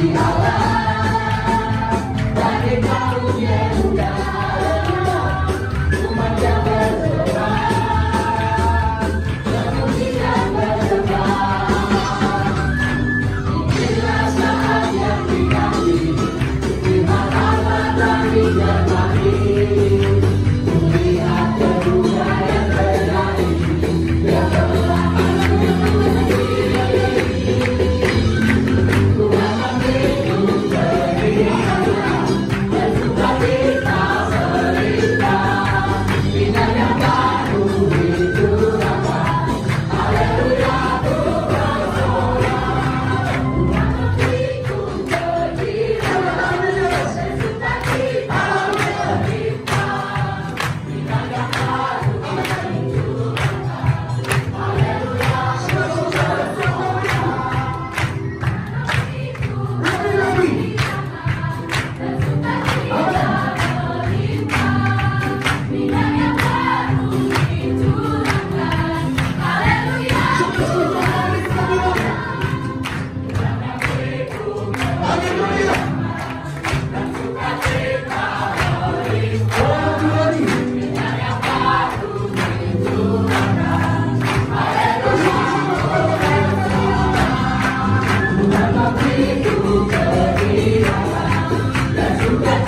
Sing Yeah.